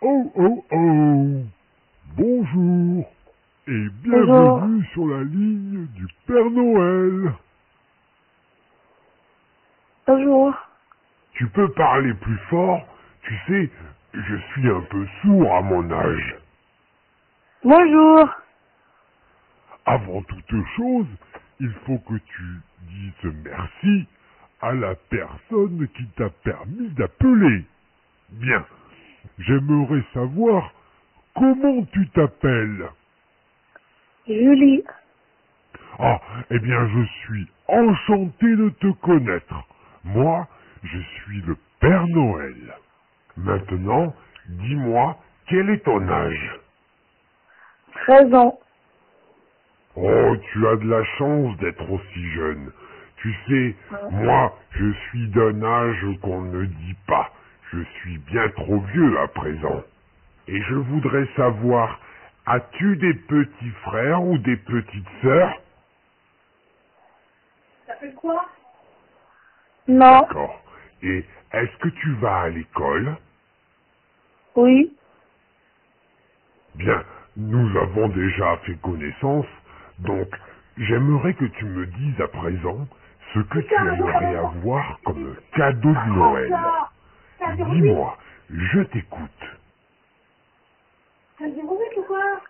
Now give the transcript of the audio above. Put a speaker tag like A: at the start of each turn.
A: Oh oh oh Bonjour et
B: Bonjour.
A: bienvenue sur la ligne du Père Noël.
B: Bonjour.
A: Tu peux parler plus fort Tu sais, je suis un peu sourd à mon âge.
B: Bonjour.
A: Avant toute chose, il faut que tu dises merci à la personne qui t'a permis d'appeler. Bien, j'aimerais savoir comment tu t'appelles.
B: Julie.
A: Ah, eh bien, je suis enchanté de te connaître. Moi, je suis le Père Noël. Maintenant, dis-moi, quel est ton âge?
B: 13 ans.
A: Oh, tu as de la chance d'être aussi jeune. Tu sais, moi, je suis d'un âge qu'on ne dit pas. Je suis bien trop vieux à présent. Et je voudrais savoir, as-tu des petits frères ou des petites sœurs?
B: Non.
A: D'accord. Et est-ce que tu vas à l'école?
B: Oui.
A: Bien, nous avons déjà fait connaissance, donc j'aimerais que tu me dises à présent ce que tu aimerais avoir comme cadeau de Noël. Dis-moi, je t'écoute.
B: Ça te ou quoi